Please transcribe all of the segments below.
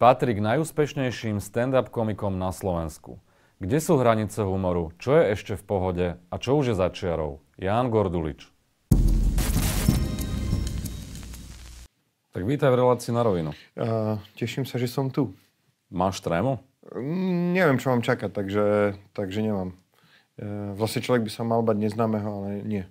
Patrí k najúspešnejším stand-up komikom na Slovensku. Kde sú hranice humoru? Čo je ešte v pohode? A čo už je za čiarou? Ján Gordulič. Tak vítaj v relácii na rovinu. Uh, teším sa, že som tu. Máš trému? Mm, neviem, čo mám čakať, takže, takže nemám. Uh, vlastne človek by sa mal bať neznámeho, ale nie.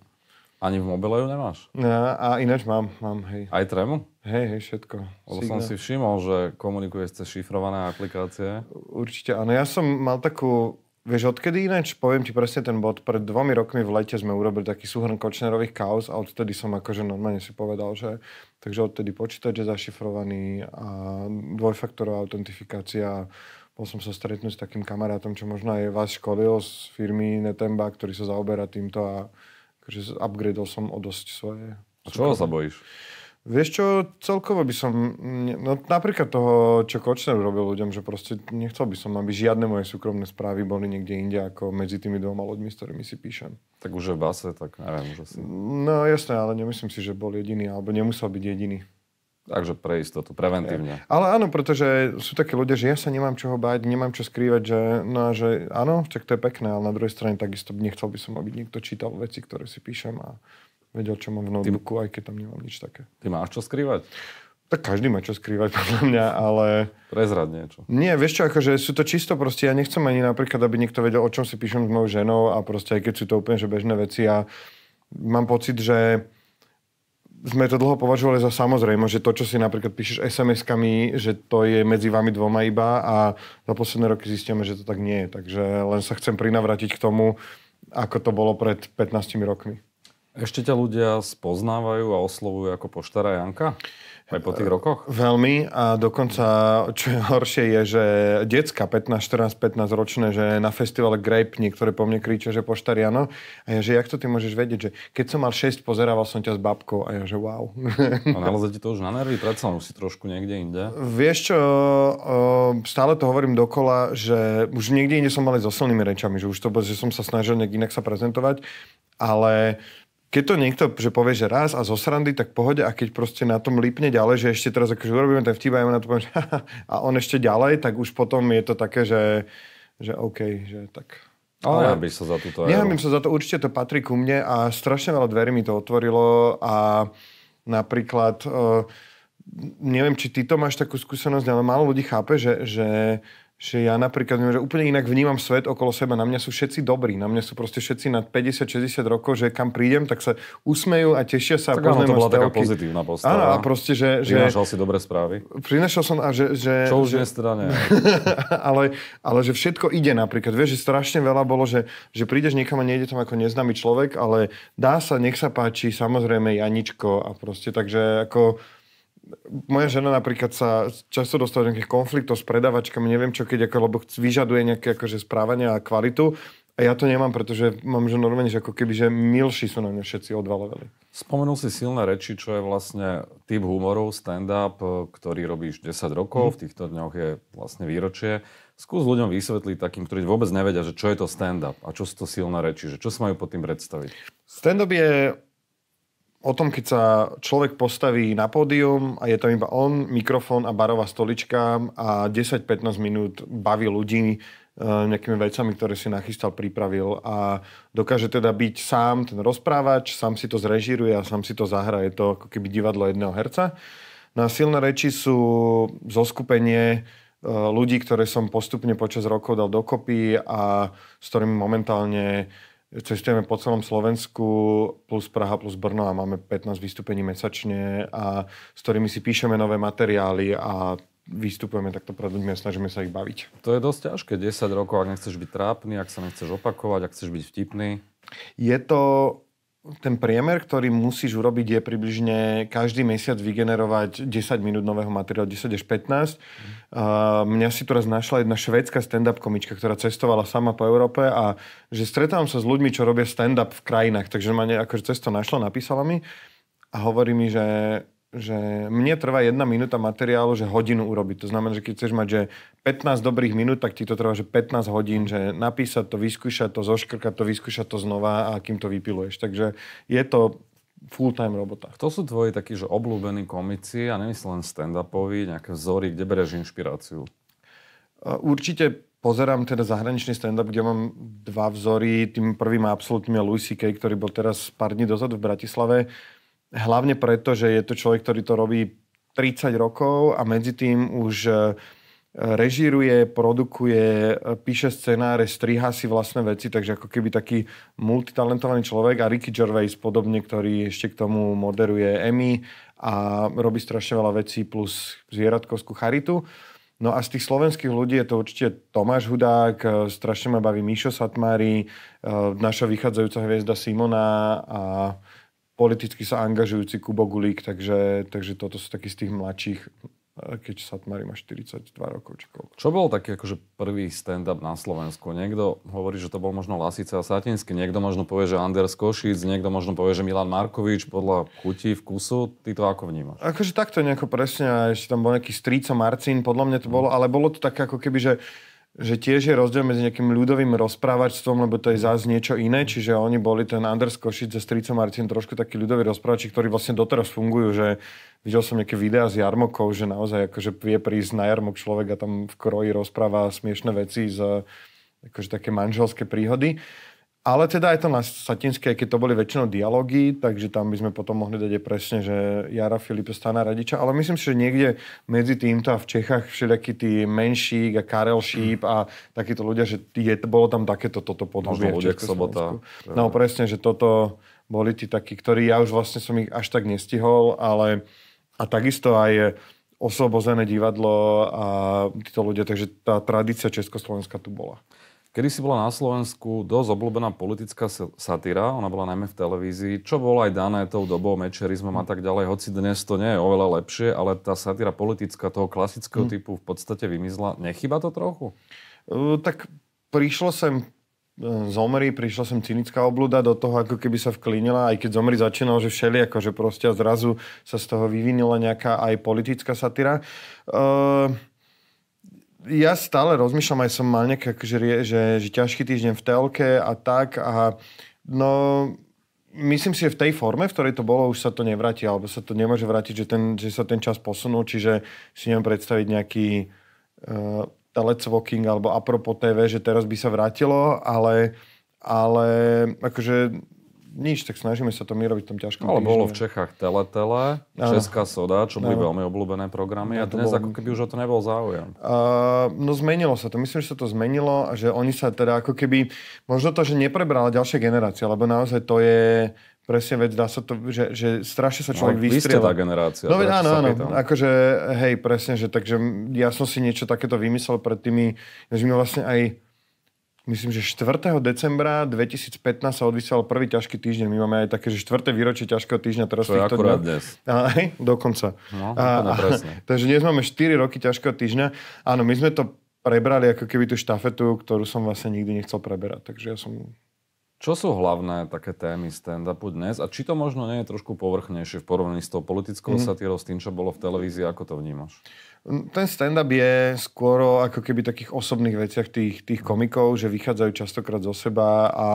Ani v mobile ju nemáš? No, a ináč mám, mám, hej. Aj trému? Hej, hej, všetko. Lebo som si všimol, že komunikuješ cez šifrované aplikácie. Určite áno. Ja som mal takú, vieš, odkedy ináč, poviem ti presne ten bod, pred dvomi rokmi v lete sme urobili taký súhrn Kočnerových kauz a odtedy som akože normálne si povedal, že takže odtedy počítač je zašifrovaný a dvojfaktorová autentifikácia bol som sa stretnúť s takým kamarátom, čo možno aj vás školil z firmy Netemba, ktorý sa zaoberá týmto a Takže upgradol som o dosť svoje. A čoho sa bojíš? Vieš čo, celkovo by som, no napríklad toho, čo Kočner robil ľuďom, že proste nechcel by som, aby žiadne moje súkromné správy boli niekde inde ako medzi tými dvoma ľuďmi, s ktorými si píšem. Tak už je v base, tak neviem, že si... No jasné, ale nemyslím si, že bol jediný, alebo nemusel byť jediný. Takže pre istotu, preventívne. Ale áno, pretože sú takí ľudia, že ja sa nemám čoho báť, nemám čo skrývať, že, no že áno, tak to je pekné, ale na druhej strane takisto nechcel by som, aby niekto čítal veci, ktoré si píšem a vedel, čo mám v notebooku, aj keď tam nemám nič také. Ty máš čo skrývať? Tak každý má čo skrývať podľa mňa, ale... Prezrad niečo. Nie, vieš čo, akože sú to čisto proste, ja nechcem ani napríklad, aby niekto vedel, o čom si píšem s mojou ženou a proste aj keď sú to úplne že bežné veci a mám pocit, že sme to dlho považovali za samozrejme, že to, čo si napríklad píšeš SMS-kami, že to je medzi vami dvoma iba a za posledné roky zistíme, že to tak nie je. Takže len sa chcem prinavrátiť k tomu, ako to bolo pred 15 rokmi. Ešte ťa ľudia spoznávajú a oslovujú ako poštara Janka? Aj po tých rokoch? Veľmi a dokonca, čo je horšie, je, že decka 15, 14, 15 ročné, že na festivale Grape niektoré po mne kričia, že poštariano. A ja, že jak to ty môžeš vedieť, že keď som mal 6, pozerával som ťa s babkou a ja, že wow. A naleze ti to už na nervy? Predsa už si trošku niekde inde? Vieš čo, stále to hovorím dokola, že už niekde inde som mal so silnými rečami, že už to že som sa snažil nejak inak sa prezentovať, ale keď to niekto že povie, že raz a zo srandy, tak pohode a keď proste na tom lípne ďalej, že ešte teraz akože urobíme ten vtip a ja na to poviem, že a on ešte ďalej, tak už potom je to také, že, že OK, že tak... Ale nehambíš sa za túto Nehambím sa za to, určite to patrí ku mne a strašne veľa dverí mi to otvorilo a napríklad, uh, neviem, či ty to máš takú skúsenosť, ale málo ľudí chápe, že, že že ja napríklad že úplne inak vnímam svet okolo seba. Na mňa sú všetci dobrí. Na mňa sú proste všetci nad 50-60 rokov, že kam prídem, tak sa usmejú a tešia sa. Tak áno, to bola taká pozitívna postava. Áno, a proste, že... Prinašal že, si dobré správy. Prinašal som a že... že Čo už že, dnes teda ale, ale že všetko ide napríklad. Vieš, že strašne veľa bolo, že, že prídeš niekam a nejde tam ako neznámy človek, ale dá sa, nech sa páči, samozrejme Janičko a proste takže ako moja žena napríklad sa často dostáva do nejakých konfliktov s predavačkami, neviem čo, keď ako, lebo vyžaduje nejaké akože správanie a kvalitu. A ja to nemám, pretože mám, že normálne, že ako keby, že milší sú na mňa všetci o dva levely. Spomenul si silné reči, čo je vlastne typ humoru, stand-up, ktorý robíš 10 rokov, mm. v týchto dňoch je vlastne výročie. Skús ľuďom vysvetliť takým, ktorí vôbec nevedia, že čo je to stand-up a čo sú to silné reči, že čo si majú pod tým predstaviť. Stand-up je o tom, keď sa človek postaví na pódium a je tam iba on, mikrofón a barová stolička a 10-15 minút baví ľudí e, nejakými vecami, ktoré si nachystal, pripravil a dokáže teda byť sám ten rozprávač, sám si to zrežíruje a sám si to zahra. Je to ako keby divadlo jedného herca. Na no silné reči sú zoskupenie e, ľudí, ktoré som postupne počas rokov dal dokopy a s ktorými momentálne Cestujeme po celom Slovensku, plus Praha, plus Brno a máme 15 vystúpení mesačne a s ktorými si píšeme nové materiály a vystupujeme takto pred ľuďmi a snažíme sa ich baviť. To je dosť ťažké, 10 rokov, ak nechceš byť trápny, ak sa nechceš opakovať, ak chceš byť vtipný. Je to ten priemer, ktorý musíš urobiť, je približne každý mesiac vygenerovať 10 minút nového materiálu, 10 až 15. Mm. Uh, mňa si tu raz našla jedna švédska stand-up komička, ktorá cestovala sama po Európe a že stretávam sa s ľuďmi, čo robia stand-up v krajinách, takže ma ne, akože cesto našla, napísala mi a hovorí mi, že že mne trvá jedna minúta materiálu, že hodinu urobiť. To znamená, že keď chceš mať že 15 dobrých minút, tak ti to trvá že 15 hodín, že napísať to, vyskúšať to, zoškrkať to, vyskúšať to znova a kým to vypiluješ. Takže je to full-time robota. Kto sú tvoji takí, že obľúbení komici, a nemyslím len stand-upoví, nejaké vzory, kde bereš inšpiráciu? Určite pozerám teda zahraničný stand-up, kde mám dva vzory. Tým prvým absolútnym je Louis C.K., ktorý bol teraz pár dní dozadu v Bratislave. Hlavne preto, že je to človek, ktorý to robí 30 rokov a medzi tým už e, režíruje, produkuje, píše scenáre, striha si vlastné veci, takže ako keby taký multitalentovaný človek a Ricky Gervais podobne, ktorý ešte k tomu moderuje Emmy a robí strašne veľa vecí plus zvieratkovskú charitu. No a z tých slovenských ľudí je to určite Tomáš Hudák, e, strašne ma baví Mišo Satmári, e, naša vychádzajúca hviezda Simona a politicky sa angažujúci Kubo Gulík, takže, takže toto sú takí z tých mladších, e, keď Satmári má 42 rokov či koľko. Čo bol taký akože prvý stand-up na Slovensku? Niekto hovorí, že to bol možno Lasica a Satinsky, niekto možno povie, že Anders Košic, niekto možno povie, že Milan Markovič podľa chutí, vkusu. Ty to ako vnímaš? Akože takto nejako presne, ešte tam bol nejaký Stríco Marcin, podľa mňa to bolo, ale bolo to také ako keby, že že tiež je rozdiel medzi nejakým ľudovým rozprávačstvom, lebo to je zase niečo iné, čiže oni boli ten Anders Košic a Strico Martin trošku takí ľudoví rozprávači, ktorí vlastne doteraz fungujú, že videl som nejaké videá s jarmokov, že naozaj akože vie prísť na jarmok človek a tam v kroji rozpráva smiešne veci z akože také manželské príhody. Ale teda aj to na Satinské, keď to boli väčšinou dialógy, takže tam by sme potom mohli dať aj presne, že Jara Filipe Stana Radiča. Ale myslím si, že niekde medzi týmto a v Čechách všelijakí tí Menšík a Karel Šíp a takíto ľudia, že je, bolo tam takéto toto podhubie. Možno sobota. No presne, že toto boli tí takí, ktorí ja už vlastne som ich až tak nestihol, ale a takisto aj oslobozené divadlo a títo ľudia, takže tá tradícia Československa tu bola. Kedy si bola na Slovensku dosť obľúbená politická satíra, ona bola najmä v televízii, čo bolo aj dané tou dobou, mečerizmom a tak ďalej, hoci dnes to nie je oveľa lepšie, ale tá satíra politická toho klasického hmm. typu v podstate vymizla. Nechyba to trochu? Uh, tak prišlo sem e, Zomri, prišla sem cynická obluda do toho, ako keby sa vklínila, aj keď Zomri začínal, že všeli, akože proste zrazu sa z toho vyvinila nejaká aj politická satíra. Uh, ja stále rozmýšľam, aj som mal nejaké, že, že, že ťažký týždeň v telke a tak a no myslím si, že v tej forme, v ktorej to bolo, už sa to nevráti, alebo sa to nemôže vrátiť, že, ten, že sa ten čas posunul, čiže si neviem predstaviť nejaký uh, telecvoking alebo apropo TV, že teraz by sa vrátilo, ale, ale akože nič, tak snažíme sa to my robiť v tom ťažkom Ale bolo v Čechách Teletele, Česká soda, čo boli veľmi obľúbené programy a dnes ako keby už o to nebol záujem. Uh, no zmenilo sa to. Myslím, že sa to zmenilo a že oni sa teda ako keby, možno to, že neprebrala ďalšia generácia, lebo naozaj to je presne vec, dá sa to, že, že strašne sa človek no, vystriela. Vy ste tá generácia. No veď áno, áno. Akože, hej, presne, že takže ja som si niečo takéto vymyslel pred tými, že my vlastne aj myslím, že 4. decembra 2015 sa odvysiel prvý ťažký týždeň. My máme aj také, že 4. výročie ťažkého týždňa teraz to je akurát dňa. dnes. A, hej, dokonca. No, a, a, takže dnes máme 4 roky ťažkého týždňa. Áno, my sme to prebrali ako keby tú štafetu, ktorú som vlastne nikdy nechcel preberať. Takže ja som čo sú hlavné také témy stand-upu dnes a či to možno nie je trošku povrchnejšie v porovnaní s tou politickou mm. satírou, s tým, čo bolo v televízii, ako to vnímaš? Ten stand-up je skôr ako keby takých osobných veciach tých, tých komikov, že vychádzajú častokrát zo seba a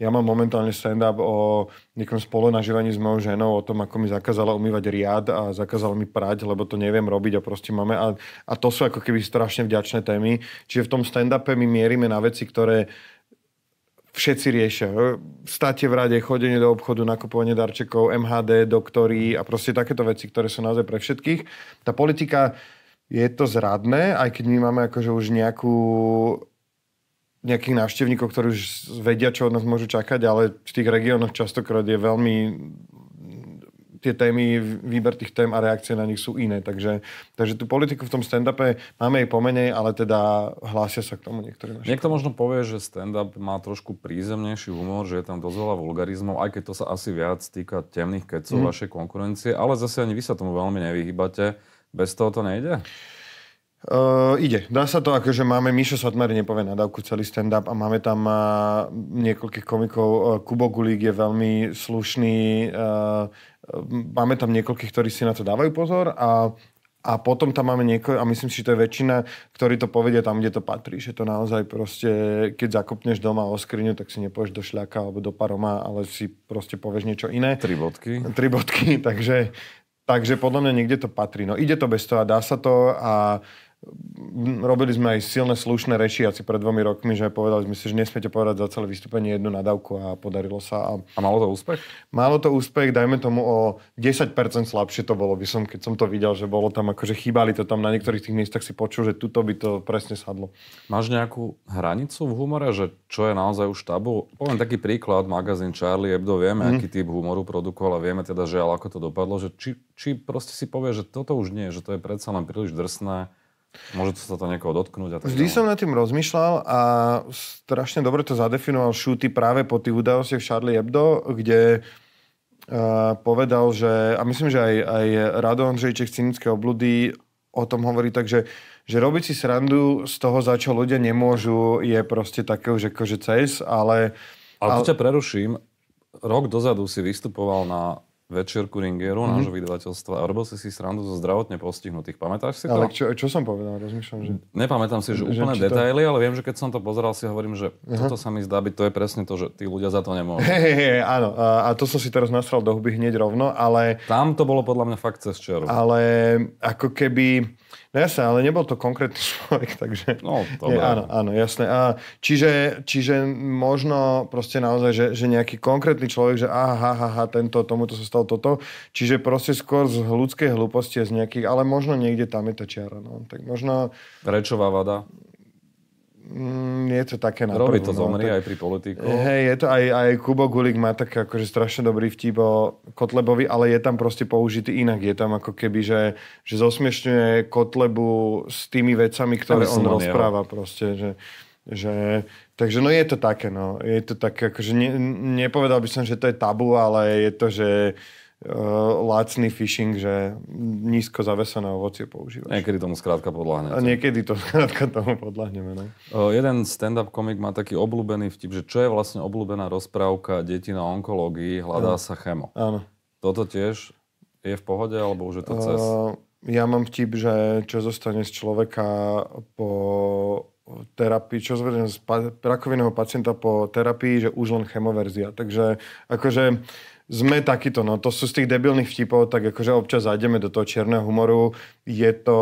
ja mám momentálne stand-up o nejakom spolunažívaní s mojou ženou, o tom, ako mi zakázala umývať riad a zakázala mi prať, lebo to neviem robiť a proste máme. A, a to sú ako keby strašne vďačné témy. Čiže v tom stand-upe my mierime na veci, ktoré všetci riešia. Státe v rade, chodenie do obchodu, nakupovanie darčekov, MHD, doktory a proste takéto veci, ktoré sú naozaj pre všetkých. Tá politika je to zradné, aj keď my máme akože už nejakú nejakých návštevníkov, ktorí už vedia, čo od nás môžu čakať, ale v tých regiónoch častokrát je veľmi tie témy, výber tých tém a reakcie na nich sú iné. Takže, takže tú politiku v tom stand-upe máme aj pomenej, ale teda hlásia sa k tomu niektorí naši. Niekto možno povie, že stand-up má trošku prízemnejší humor, že je tam dosť veľa vulgarizmov, aj keď to sa asi viac týka temných kecov mm. vašej konkurencie, ale zase ani vy sa tomu veľmi nevyhýbate. Bez toho to nejde? Uh, ide. Dá sa to, akože máme Mišo Satmari nepovie nadávku celý stand-up a máme tam uh, niekoľkých komikov. Uh, Kubo Gulík je veľmi slušný. Uh, máme tam niekoľkých, ktorí si na to dávajú pozor a a potom tam máme niekoho, a myslím si, že to je väčšina, ktorí to povedia tam, kde to patrí. Že to naozaj proste, keď zakopneš doma o skriňu, tak si nepovieš do šľaka alebo do paroma, ale si proste povieš niečo iné. Tri bodky. Tri bodky, takže, takže podľa mňa niekde to patrí. No ide to bez toho a dá sa to a robili sme aj silné slušné reči asi pred dvomi rokmi, že povedali sme si, že nesmiete povedať za celé vystúpenie jednu nadávku a podarilo sa. A, a malo to úspech? Malo to úspech, dajme tomu o 10% slabšie to bolo, by som, keď som to videl, že bolo tam akože chýbali to tam na niektorých tých miestach si počul, že tuto by to presne sadlo. Máš nejakú hranicu v humore, že čo je naozaj už tabu? Poviem taký príklad, magazín Charlie Hebdo, vieme, mm. aký typ humoru produkoval a vieme teda, že ako to dopadlo, že či, či proste si povie, že toto už nie, že to je predsa len príliš drsné, Môže sa to niekoho dotknúť? A tak Vždy som nad tým rozmýšľal a strašne dobre to zadefinoval Šúty práve po tých udalostiach Charlie Hebdo, kde uh, povedal, že, a myslím, že aj, aj Rado Ondřejček z Cynické obludy o tom hovorí tak, že, že robiť si srandu z toho, za čo ľudia nemôžu, je proste také už akože cez, ale... Ale, ale... ťa preruším. Rok dozadu si vystupoval na večierku Ringeru, mm-hmm. nášho vydavateľstva a robil si si srandu zo zdravotne postihnutých. Pamätáš si to? Ale čo, čo som povedal? Rozmýšľam, že... Nepamätám si, že, že úplne detaily, to... ale viem, že keď som to pozeral, si hovorím, že uh-huh. toto sa mi zdá byť, to je presne to, že tí ľudia za to nemôžu. Hey, hey, hey, áno, a, a to som si teraz nasral do huby hneď rovno, ale... Tam to bolo podľa mňa fakt cez čeru. Ale ako keby No jasné, ale nebol to konkrétny človek, takže... No, to nie, áno, áno, jasné. A čiže, čiže možno proste naozaj, že, že nejaký konkrétny človek, že aha, aha, tento, tomuto sa stalo toto. Čiže proste skôr z ľudskej hlúposti z nejakých, ale možno niekde tam je tá čiara. No. Tak možno... Rečová vada. Mm, je to také na Robí to no, zomri tak, aj pri politikoch. Hej, je to aj, aj Kubo Gulik má tak akože strašne dobrý vtip o Kotlebovi, ale je tam proste použitý inak. Je tam ako keby, že, že zosmiešňuje Kotlebu s tými vecami, ktoré on rozpráva jeho. proste. Že, že, takže no je to také, no. Je to také, akože ne, nepovedal by som, že to je tabu, ale je to, že lacný phishing, že nízko zavesené ovocie používaš. Niekedy tomu skrátka podľahnete. A niekedy to skrátka tomu podľahneme. No. Uh, jeden stand-up komik má taký obľúbený vtip, že čo je vlastne obľúbená rozprávka detí na onkológii, hľadá sa chemo. Áno. Toto tiež je v pohode, alebo už je to cez? Uh, ja mám vtip, že čo zostane z človeka po terapii, čo zvedem z rakovinného pacienta po terapii, že už len chemoverzia. Takže akože sme takýto, no to sú z tých debilných vtipov, tak akože občas zajdeme do toho čierneho humoru. Je to,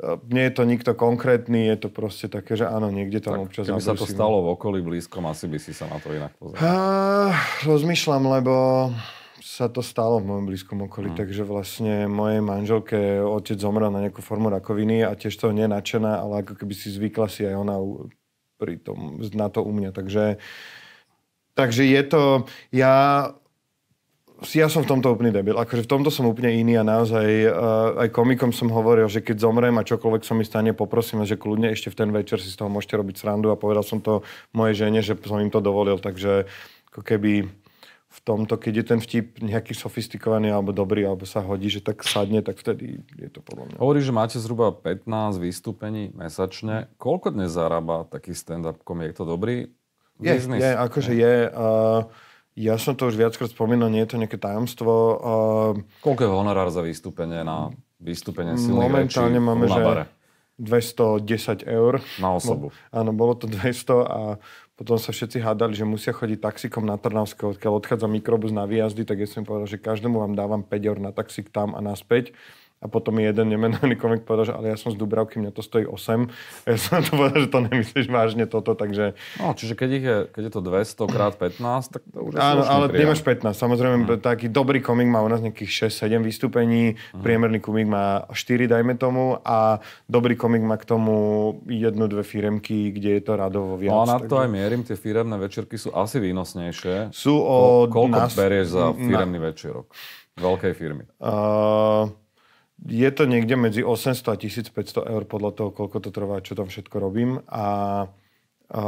e, nie je to nikto konkrétny, je to proste také, že áno, niekde tam tak, občas Keby sa to stalo v okolí blízkom, asi by si sa na to inak pozeral. rozmýšľam, lebo sa to stalo v mojom blízkom okolí, hmm. takže vlastne mojej manželke otec zomrel na nejakú formu rakoviny a tiež to nie nadšená, ale ako keby si zvykla si aj ona pri tom, na to u mňa. Takže, takže je to, ja ja som v tomto úplný debil. Akože v tomto som úplne iný a naozaj uh, aj komikom som hovoril, že keď zomrem a čokoľvek sa mi stane, poprosím že kľudne ešte v ten večer si z toho môžete robiť srandu a povedal som to mojej žene, že som im to dovolil, takže ako keby v tomto, keď je ten vtip nejaký sofistikovaný alebo dobrý, alebo sa hodí, že tak sadne, tak vtedy je to podľa mňa. Hovorí, že máte zhruba 15 vystúpení mesačne. Koľko dnes zarába taký stand-up komik? Je to dobrý je, biznis? Je, akože je. Uh, ja som to už viackrát spomínal, nie je to nejaké tajomstvo. Uh, Koľko je honorár za vystúpenie na vystúpenie silných Momentálne rečí máme, že 210 eur. Na osobu. Bo, áno, bolo to 200 a potom sa všetci hádali, že musia chodiť taxikom na Trnavské, odkiaľ odchádza mikrobus na výjazdy, tak ja som povedal, že každému vám dávam 5 eur na taxík tam a naspäť a potom mi jeden nemenovaný komik povedal, že ale ja som z Dubravky, mňa to stojí 8. A ja som to povedal, že to nemyslíš vážne toto, takže... No, čiže keď, ich je, keď je to 200 krát 15, tak to už Áno, ale ty máš 15. Samozrejme, hmm. taký dobrý komik má u nás nejakých 6-7 vystúpení, hmm. priemerný komik má 4, dajme tomu, a dobrý komik má k tomu jednu, dve firemky, kde je to radovo viac. No a na takže... to aj mierim, tie firemné večerky sú asi výnosnejšie. Sú o... Ko- koľko nás... berieš za firemný na... večerok? Veľkej firmy. Uh je to niekde medzi 800 a 1500 eur podľa toho, koľko to trvá, čo tam všetko robím. A, a,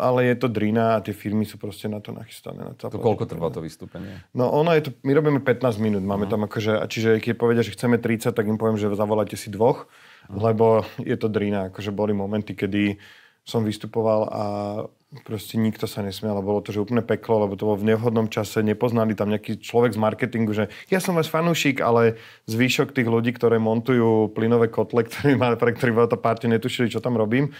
ale je to drina a tie firmy sú proste na to nachystané. Na to koľko trvá to vystúpenie? No ono je to, my robíme 15 minút, máme uh-huh. tam akože, čiže keď povedia, že chceme 30, tak im poviem, že zavoláte si dvoch, uh-huh. lebo je to drina. Akože boli momenty, kedy som vystupoval a proste nikto sa nesmial, bolo to, že úplne peklo, lebo to bolo v nevhodnom čase, nepoznali tam nejaký človek z marketingu, že ja som váš fanúšik, ale zvyšok tých ľudí, ktoré montujú plynové kotle, ktorý má, pre ktorý tá party, netušili, čo tam robím.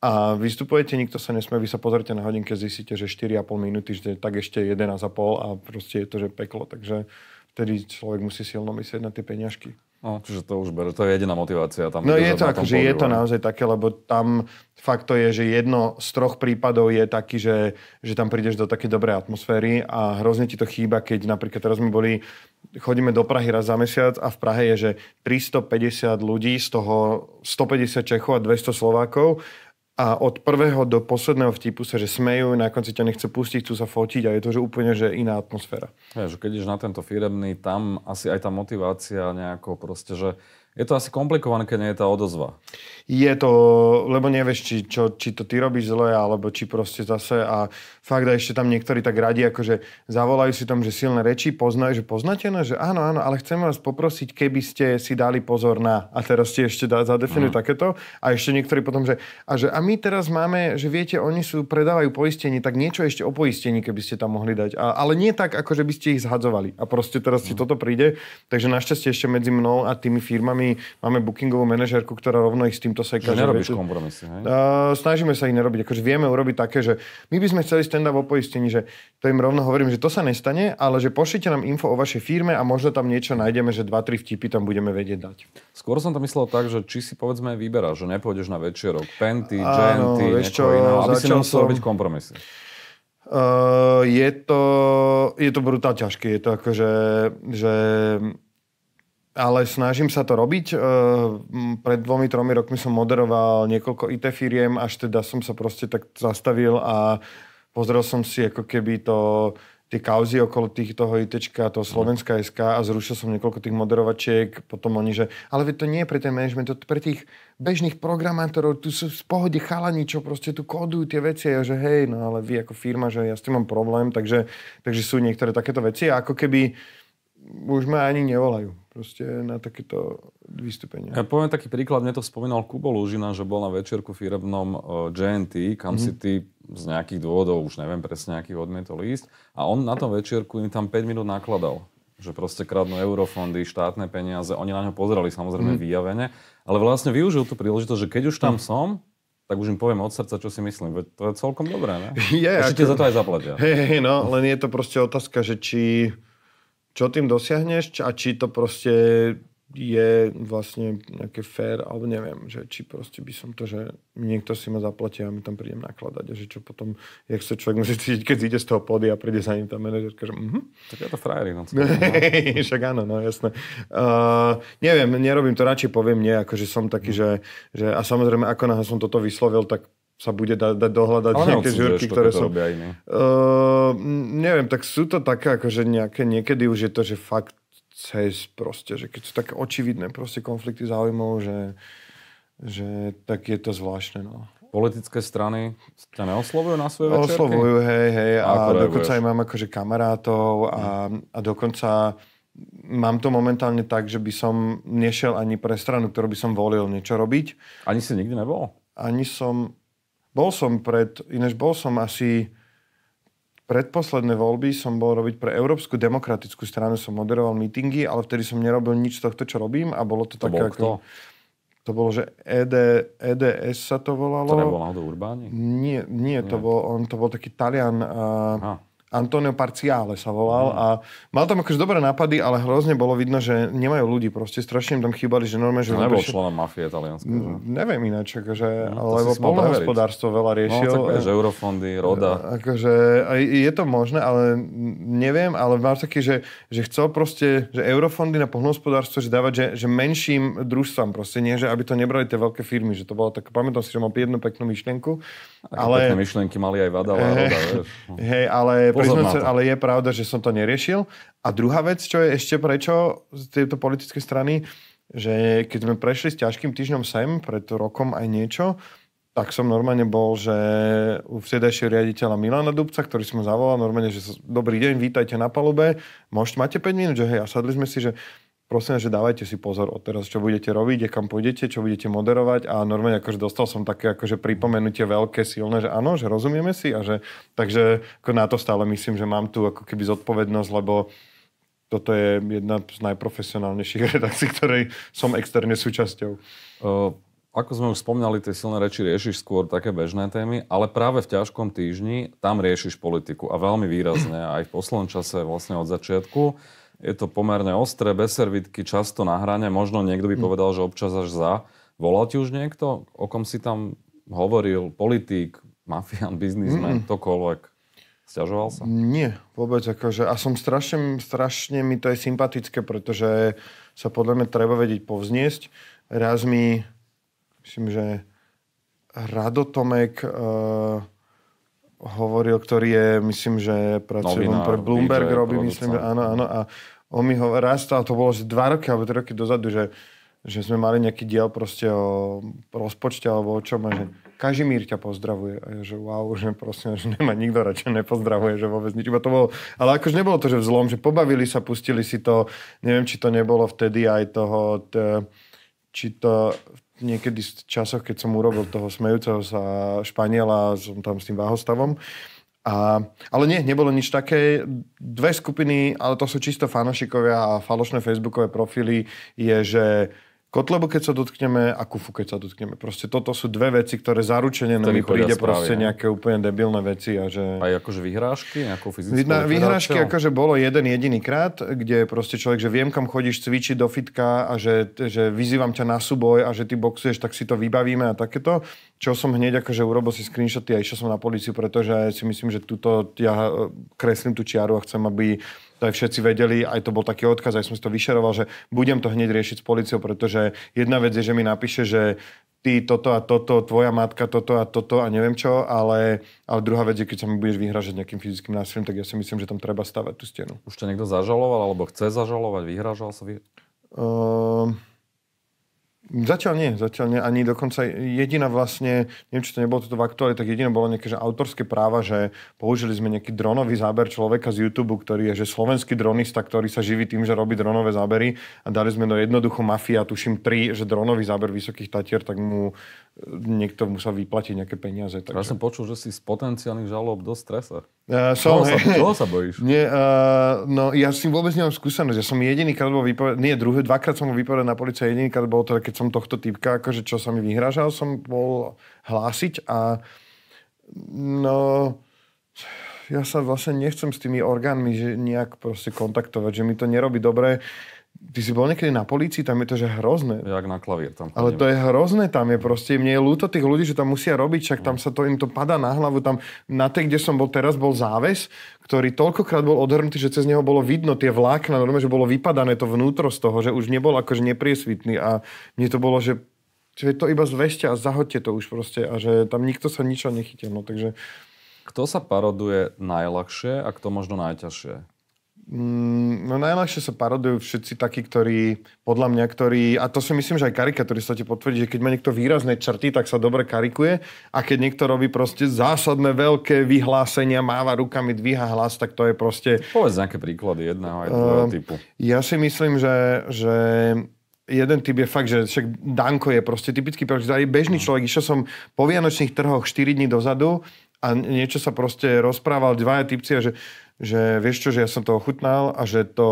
A vystupujete, nikto sa nesmie, vy sa pozrite na hodinke, zistíte, že 4,5 minúty, že tak ešte 11,5 a proste je to, že peklo. Takže vtedy človek musí silno myslieť na tie peňažky. No, čiže to už bere, to je jediná motivácia. Tam no je to ako, že je to naozaj také, lebo tam fakt to je, že jedno z troch prípadov je taký, že, že tam prídeš do také dobrej atmosféry a hrozne ti to chýba, keď napríklad teraz sme boli, chodíme do Prahy raz za mesiac a v Prahe je, že 350 ľudí, z toho 150 Čechov a 200 Slovákov a od prvého do posledného vtipu sa, že smejú, na konci ťa nechce pustiť, chcú sa fotiť a je to že úplne že iná atmosféra. Ja, že keď ideš na tento firemný, tam asi aj tá motivácia nejako proste, že je to asi komplikované, keď nie je tá odozva. Je to, lebo nevieš, či, čo, či to ty robíš zle, alebo či proste zase a fakt a ešte tam niektorí tak radi, akože zavolajú si tam, že silné reči, poznajú, že poznáte nás, že áno, áno, ale chcem vás poprosiť, keby ste si dali pozor na, a teraz ste ešte dá, zadefinujú mm. takéto, a ešte niektorí potom, že a, že a my teraz máme, že viete, oni sú, predávajú poistenie, tak niečo ešte o poistení, keby ste tam mohli dať. A, ale nie tak, ako že by ste ich zhadzovali. A proste teraz mm. ti toto príde, takže našťastie ešte medzi mnou a tými firmami máme bookingovú manažérku, ktorá rovno ich s týmto seká. Že nerobíš kompromisy, hej? Uh, snažíme sa ich nerobiť. Akože vieme urobiť také, že my by sme chceli stand-up o poistení, že to im rovno hovorím, že to sa nestane, ale že pošlite nám info o vašej firme a možno tam niečo nájdeme, že 2-3 vtipy tam budeme vedieť dať. Skôr som to myslel tak, že či si povedzme vyberáš, že nepôjdeš na večerok, penty, genty, niečo iného, aby si nemusel robiť kompromisy. Uh, je, to, je to brutál ťažké. Je to ako, že, že ale snažím sa to robiť. Pred dvomi, tromi rokmi som moderoval niekoľko IT firiem, až teda som sa proste tak zastavil a pozrel som si ako keby to, tie kauzy okolo tých, toho ITčka, toho Slovenska SK a zrušil som niekoľko tých moderovačiek. Potom oni, že ale to nie je pre ten management, to pre tých bežných programátorov, tu sú v pohode chalani, čo proste tu kódujú tie veci. A že hej, no ale vy ako firma, že ja s tým mám problém, takže, takže sú niektoré takéto veci. A ako keby už ma ani nevolajú proste na takéto vystúpenia. Ja poviem taký príklad, mne to spomínal Kubo Lúžina, že bol na večerku firemnom uh, e, GNT, kam mm-hmm. si ty z nejakých dôvodov, už neviem presne akých odmietol ísť a on na tom večierku im tam 5 minút nakladal že proste kradnú eurofondy, štátne peniaze, oni na ňo pozerali samozrejme mm. vyjavene, ale vlastne využil tú príležitosť, že keď už tam mm. som, tak už im poviem od srdca, čo si myslím. Veď to je celkom dobré, ne? Je, Ešte ako... za to aj zaplatia. Hej, hey, no, len je to proste otázka, že či čo tým dosiahneš a či to proste je vlastne nejaké fér, alebo neviem, že či proste by som to, že niekto si ma zaplatí a my tam prídem nakladať a že čo potom, jak sa človek musí cítiť, keď ide z toho pody a príde za ním tá manažerka, že mhm. Tak je to frajery, no. Však áno, no jasné. Uh, neviem, nerobím to, radšej poviem nie, akože som taký, mm. že, že a samozrejme, ako náhle som toto vyslovil, tak sa bude dať, dať dohľadať Ale nejaké žurky, ktoré sú... Robia iní. Uh, neviem, tak sú to také, akože nejaké, niekedy už je to, že fakt cez proste, že keď sú také očividné proste konflikty záujmov, že, že tak je to zvláštne, no. Politické strany ťa neoslovujú na svoje večerky? Oslovujú, hej, hej. A, a dokonca aj mám akože kamarátov a, a dokonca mám to momentálne tak, že by som nešiel ani pre stranu, ktorú by som volil niečo robiť. Ani si nikdy nebol? Ani som, bol som pred, ináč bol som asi predposledné voľby som bol robiť pre Európsku demokratickú stranu, som moderoval mítingy, ale vtedy som nerobil nič z tohto, čo robím a bolo to, to také ako... To bolo, že ED, EDS sa to volalo. To nebolo náhodou Urbáni? Nie, nie, to bol, on to bol taký Talian. Uh, Antonio Parciale sa volal a mal tam akože dobré nápady, ale hrozne bolo vidno, že nemajú ľudí, proste strašne im tam chýbali, že normálne, že... To nebol prišiel... členom mafie talianskej. Mm, neviem ináč, akože, no, lebo polnohospodárstvo veľa riešil. No, tak vieš, eurofondy, roda. Akože, je to možné, ale neviem, ale mám taký, že, že chcel proste, že eurofondy na polnohospodárstvo, že dávať, že, že menším družstvám proste, nie, že aby to nebrali tie veľké firmy, že to bolo tak, pamätám si, že mám jednu peknú myšlienku. Ale... Pekné myšlienky mali aj Vadala a Roda, vieš. Hej, ale sa, ale je pravda, že som to neriešil. A druhá vec, čo je ešte prečo z tejto politické strany, že keď sme prešli s ťažkým týždňom sem, pred rokom aj niečo, tak som normálne bol, že u vtedajšieho riaditeľa Milana Dubca, ktorý som zavolal, normálne, že dobrý deň, vítajte na palube, môžete, máte 5 minút, že hej, a sadli sme si, že prosím, že dávajte si pozor od teraz, čo budete robiť, kam pôjdete, čo budete moderovať a normálne akože dostal som také akože pripomenutie veľké, silné, že áno, že rozumieme si a že takže ako na to stále myslím, že mám tu ako keby zodpovednosť, lebo toto je jedna z najprofesionálnejších redakcií, ktorej som externe súčasťou. Uh, ako sme už spomínali, tie silné reči riešiš skôr také bežné témy, ale práve v ťažkom týždni tam riešiš politiku a veľmi výrazne aj v poslednom čase vlastne od začiatku. Je to pomerne ostré, bez servitky, často na hrane. Možno niekto by hm. povedal, že občas až za. Volal ti už niekto, o kom si tam hovoril? Politík, mafián, biznismen, mm. ktokoľvek? Sťažoval sa? Nie, vôbec. Akože, a som strašne, strašne mi to je sympatické, pretože sa podľa mňa treba vedieť povzniesť. Raz mi myslím, že Rado Tomek uh, hovoril, ktorý je, myslím, že pracuje Novinár, pre Bloomberg, DJ, robí, myslím, že áno, áno. A on mi ho raz to, to bolo že dva roky alebo tri roky dozadu, že, že sme mali nejaký diel proste o rozpočte alebo o čom a že Kažimír ťa pozdravuje. A ja, že wow, že proste, že nemá nikto radšej nepozdravuje, že vôbec nič. to bolo, ale akože nebolo to, že vzlom, že pobavili sa, pustili si to, neviem, či to nebolo vtedy aj toho, t, či to niekedy v časoch, keď som urobil toho smejúceho sa Španiela, som tam s tým váhostavom. A, ale nie, nebolo nič také. Dve skupiny, ale to sú čisto fanošikovia a falošné facebookové profily, je, že Kotlebu, keď sa dotkneme a Kufu, keď sa dotkneme. Proste toto sú dve veci, ktoré zaručene mi príde proste nejaké úplne debilné veci. A že... Aj akože vyhrážky, fyzickú Na, Vyhrážky akože bolo jeden jediný krát, kde proste človek, že viem, kam chodíš cvičiť do fitka a že, že vyzývam ťa na súboj a že ty boxuješ, tak si to vybavíme a takéto. Čo som hneď akože urobil si screenshoty a išiel som na policiu, pretože si myslím, že túto ja kreslím tú čiaru a chcem, aby to aj všetci vedeli, aj to bol taký odkaz, aj som si to vyšeroval, že budem to hneď riešiť s policiou, pretože jedna vec je, že mi napíše, že ty toto a toto, tvoja matka toto a toto a neviem čo, ale, ale druhá vec je, keď sa mi budeš vyhražať nejakým fyzickým násilím, tak ja si myslím, že tam treba stavať tú stenu. Už ťa niekto zažaloval, alebo chce zažalovať, vyhražal sa? Vy... Uh, Zatiaľ nie, zatiaľ nie. Ani dokonca jediná vlastne, neviem, či to nebolo toto v aktuáli, tak jediné bolo nejaké že autorské práva, že použili sme nejaký dronový záber človeka z YouTube, ktorý je že slovenský dronista, ktorý sa živí tým, že robí dronové zábery a dali sme do jednoducho mafia, tuším tri, že dronový záber vysokých tatier, tak mu niekto musel vyplatiť nejaké peniaze. Takže... Ja som počul, že si z potenciálnych žalob dosť strese. Uh, som, čoho, sa, čoho sa bojíš? Nie, uh, no ja s tým vôbec nemám skúsenosť. Ja som jediný krát bol vypovedať, nie druhý, dvakrát som bol vypovedať na policia, jediný krát bol teda, keď som tohto typka, akože čo sa mi vyhražal, som bol hlásiť a no ja sa vlastne nechcem s tými orgánmi že nejak proste kontaktovať, že mi to nerobí dobre. Ty si bol niekedy na polícii, tam je to, že hrozné. Jak na klavír tam. Ale to je hrozné tam je proste. Mne je ľúto tých ľudí, že tam musia robiť, však tam sa to im to padá na hlavu. Tam na tej, kde som bol teraz, bol záves, ktorý toľkokrát bol odhrnutý, že cez neho bolo vidno tie vlákna, normálne, že bolo vypadané to vnútro z toho, že už nebol akože nepriesvitný. A mne to bolo, že, že to iba zveste a zahodte to už proste a že tam nikto sa ničo nechytil. No, takže... Kto sa paroduje najľahšie a kto možno najťažšie? Mm, no najľahšie sa parodujú všetci takí, ktorí, podľa mňa, ktorí, a to si myslím, že aj karikatúry sa ti potvrdí, že keď má niekto výrazné črty, tak sa dobre karikuje a keď niekto robí proste zásadné veľké vyhlásenia, máva rukami, dvíha hlas, tak to je proste... Povedz nejaké príklady jedného aj druhého uh, typu. Ja si myslím, že, že jeden typ je fakt, že však Danko je proste typický, aj bežný človek. Išiel som po Vianočných trhoch 4 dní dozadu a niečo sa proste rozprával dvaja typci a že že vieš čo, že ja som to ochutnal a že to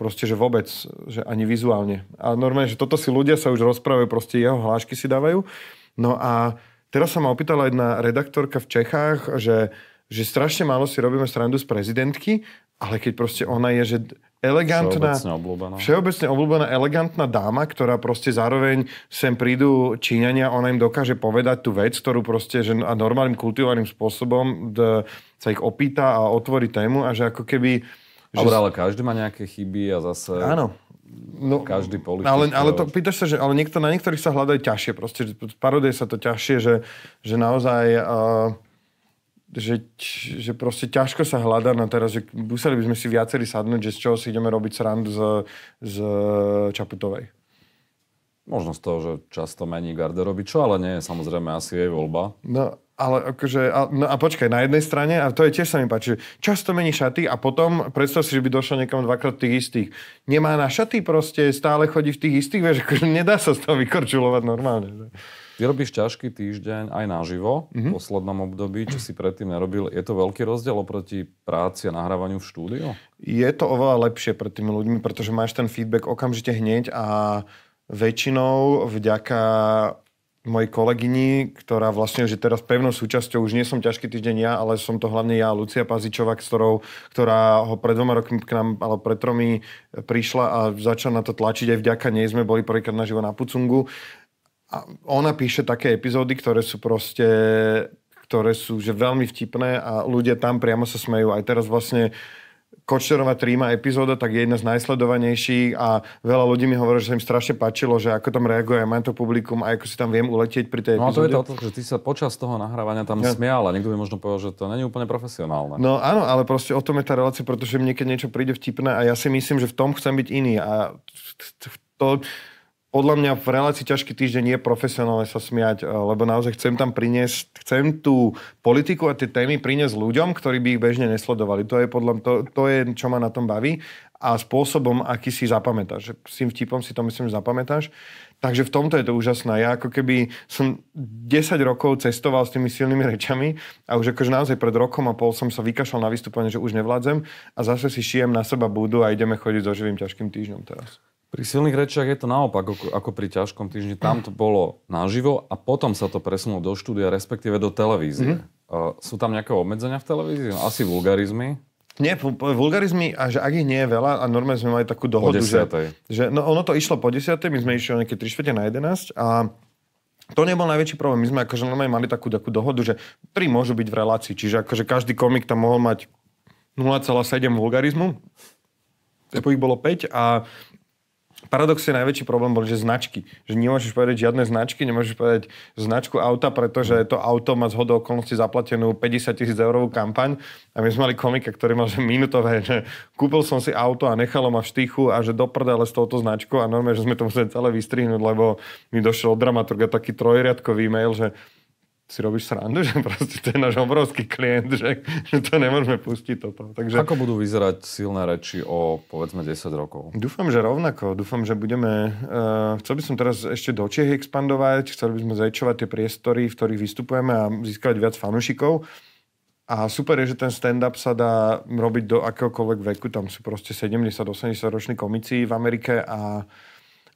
proste, že vôbec, že ani vizuálne. A normálne, že toto si ľudia sa už rozprávajú, proste jeho hlášky si dávajú. No a teraz sa ma opýtala jedna redaktorka v Čechách, že, že strašne málo si robíme srandu z prezidentky, ale keď proste ona je, že elegantná, všeobecne obľúbená. všeobecne obľúbená, elegantná dáma, ktorá proste zároveň sem prídu Číňania, ona im dokáže povedať tú vec, ktorú proste že a normálnym kultivovaným spôsobom d, sa ich opýta a otvorí tému a že ako keby... Že... ale každý má nejaké chyby a zase... Áno. No, každý politik. Ale, ale to, pýtaš sa, že ale niekto, na niektorých sa hľadajú ťažšie. Proste paroduje sa to ťažšie, že, že naozaj... Uh, že, že proste ťažko sa hľadá na teraz, že museli by sme si viacerí sadnúť, že z čoho si ideme robiť srandu z, z Čaputovej. Možno z toho, že často mení garderoby, čo ale nie je samozrejme asi jej voľba. No, ale akože, a, no a počkaj, na jednej strane, a to je tiež sa mi páči, že často mení šaty a potom predstav si, že by došlo niekam dvakrát tých istých. Nemá na šaty proste, stále chodí v tých istých, vieš, akože nedá sa z toho vykorčulovať normálne. Že? Ty robíš ťažký týždeň aj naživo mm-hmm. v poslednom období, čo si predtým nerobil. Je to veľký rozdiel oproti práci a nahrávaniu v štúdiu? Je to oveľa lepšie pre tými ľuďmi, pretože máš ten feedback okamžite hneď a väčšinou vďaka mojej kolegyni, ktorá vlastne je teraz pevnou súčasťou, už nie som ťažký týždeň ja, ale som to hlavne ja, Lucia Pazičová, ktorou, ktorá ho pred dvoma rokmi k nám, alebo pred tromi prišla a začala na to tlačiť. Aj vďaka nej sme boli prvýkrát naživo na Pucungu. A ona píše také epizódy, ktoré sú proste ktoré sú že veľmi vtipné a ľudia tam priamo sa smejú. Aj teraz vlastne Kočnerová tríma epizóda, tak je jedna z najsledovanejších a veľa ľudí mi hovorí, že sa im strašne páčilo, že ako tam reaguje aj to publikum a ako si tam viem uletieť pri tej epizóde. No to je to, že ty sa počas toho nahrávania tam ja. smial a niekto by možno povedal, že to není úplne profesionálne. No áno, ale proste o tom je tá relácia, pretože mne keď niečo príde vtipné a ja si myslím, že v tom chcem byť iný a to, podľa mňa v relácii ťažký týždeň je profesionálne sa smiať, eh, lebo naozaj chcem tam priniesť, chcem tú politiku a tie témy priniesť ľuďom, ktorí by ich bežne nesledovali. To je, podľa, to, to je čo ma na tom baví a spôsobom, aký si zapamätáš. S tým vtipom si to myslím, že zapamätáš. Takže v tomto je to úžasné. Ja ako keby som 10 rokov cestoval s tými silnými rečami a už akože naozaj pred rokom a pol som sa vykašľal na vystúpanie, že už nevládzem a zase si šijem na seba budu a ideme chodiť so živým ťažkým týždňom teraz. Pri silných rečiach je to naopak, ako, ako pri ťažkom týždni. Tam to bolo naživo a potom sa to presunulo do štúdia, respektíve do televízie. Mm-hmm. Uh, sú tam nejaké obmedzenia v televízii? No, asi vulgarizmy? Nie, vulgarizmy, a že ak ich nie je veľa, a normálne sme mali takú dohodu, že, že no, ono to išlo po 10, my sme išli o nejaké 3 na 11 a to nebol najväčší problém. My sme akože normálne mali takú, takú dohodu, že tri môžu byť v relácii. Čiže akože každý komik tam mohol mať 0,7 vulgarizmu. Tepo ich bolo 5 a paradoxne najväčší problém bol, že značky. Že nemôžeš povedať žiadne značky, nemôžeš povedať značku auta, pretože to auto má z hodou okolností zaplatenú 50 tisíc eurovú kampaň. A my sme mali komika, ktorý mal že minutové, že kúpil som si auto a nechalo ma v štychu a že do prdele s touto značkou a normálne, že sme to museli celé vystrihnúť, lebo mi došiel od dramaturga taký trojriadkový mail, že si robíš srandu, že proste to je náš obrovský klient, že, že to nemôžeme pustiť toto. Takže... Ako budú vyzerať silné reči o povedzme 10 rokov? Dúfam, že rovnako. Dúfam, že budeme... Uh, chcel by som teraz ešte do Čiech expandovať, chceli by sme zväčšovať tie priestory, v ktorých vystupujeme a získať viac fanúšikov. A super je, že ten stand-up sa dá robiť do akéhokoľvek veku. Tam sú proste 70-80 roční komici v Amerike a,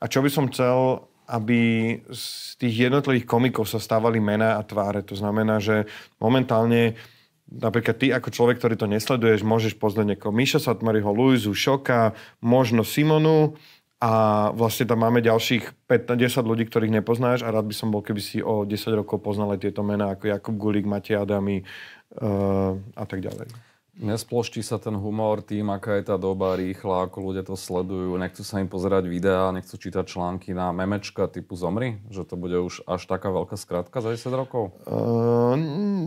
a čo by som chcel, aby z tých jednotlivých komikov sa stávali mená a tváre. To znamená, že momentálne napríklad ty ako človek, ktorý to nesleduješ, môžeš poznať niekoho Miša Satmariho, Luizu, Šoka, možno Simonu a vlastne tam máme ďalších 15-10 ľudí, ktorých nepoznáš a rád by som bol, keby si o 10 rokov poznal aj tieto mená ako Jakub Gulík, Matej Adami uh, a tak ďalej. Nesploští sa ten humor tým, aká je tá doba rýchla, ako ľudia to sledujú, nechcú sa im pozerať videá, nechcú čítať články na memečka typu Zomri? Že to bude už až taká veľká skratka za 10 rokov? Uh,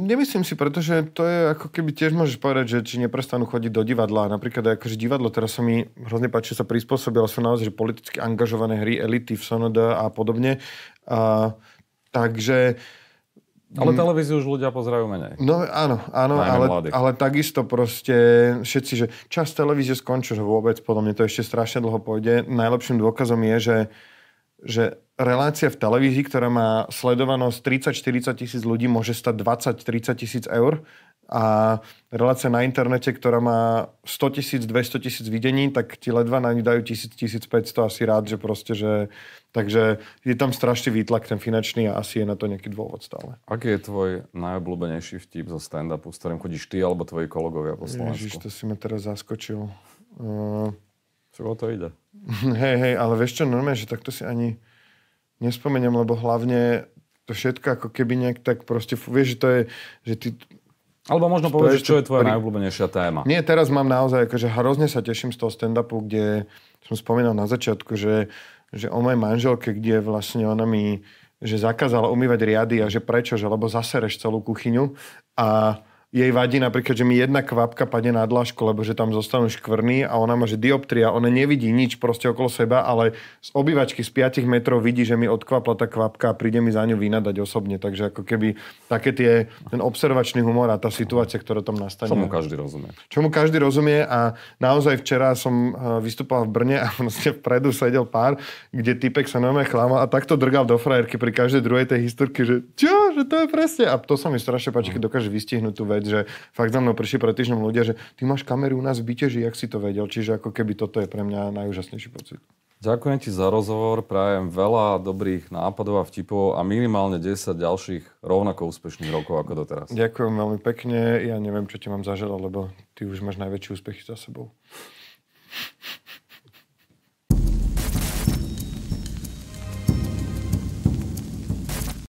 nemyslím si, pretože to je ako keby tiež môžeš povedať, že či neprestanú chodiť do divadla. Napríklad akože divadlo teraz sa mi hrozne páči, sa prispôsobilo, sú naozaj politicky angažované hry, elity v SND a podobne. Uh, takže ale mm. televíziu už ľudia pozerajú menej. No áno, áno, ale, ale takisto proste všetci, že čas televízie skončí, že vôbec, podľa mňa to ešte strašne dlho pôjde. Najlepším dôkazom je, že, že relácia v televízii, ktorá má sledovanosť 30-40 tisíc ľudí, môže stať 20-30 tisíc eur a relácia na internete, ktorá má 100 tisíc, 200 tisíc videní, tak ti ledva na ňu dajú 1000, 1500 asi rád, že proste, že... Takže je tam strašný výtlak ten finančný a asi je na to nejaký dôvod stále. Aký je tvoj najobľúbenejší vtip zo stand-upu, s ktorým chodíš ty alebo tvoji kolegovia po Slovensku? Ježiš, to si ma teraz zaskočil. Uh... Čo o to ide? Hej, hej, ale vieš čo, normálne, že takto si ani nespomeniem, lebo hlavne to všetko ako keby nejak tak proste, vieš, že to je, že ty alebo možno povedať, čo je tvoja pri... najobľúbenejšia téma. Nie, teraz mám naozaj, akože hrozne sa teším z toho stand-upu, kde som spomínal na začiatku, že, že o mojej manželke, kde vlastne ona mi že zakázala umývať riady a že prečo, že lebo zasereš celú kuchyňu a jej vadí napríklad, že mi jedna kvapka padne na dlažku, lebo že tam zostanú škvrny a ona má, že dioptria, ona nevidí nič proste okolo seba, ale z obývačky z 5 metrov vidí, že mi odkvapla tá kvapka a príde mi za ňu vynadať osobne. Takže ako keby také tie, ten observačný humor a tá situácia, ktorá tam nastane. Čomu každý rozumie. Čomu každý rozumie a naozaj včera som eh, vystupoval v Brne a vlastne vpredu sedel pár, kde typek sa normálne chlamal a takto drgal do frajerky pri každej druhej tej historky, že čo, že to je presne. A to sa mi strašne páči, keď dokáže vystihnúť tú vec vec, že fakt za mnou prišli pred týždňom ľudia, že ty máš kameru u nás v byte, že jak si to vedel. Čiže ako keby toto je pre mňa najúžasnejší pocit. Ďakujem ti za rozhovor, prajem veľa dobrých nápadov a vtipov a minimálne 10 ďalších rovnako úspešných rokov ako doteraz. Ďakujem veľmi pekne, ja neviem, čo ti mám zaželať, lebo ty už máš najväčšie úspechy za sebou.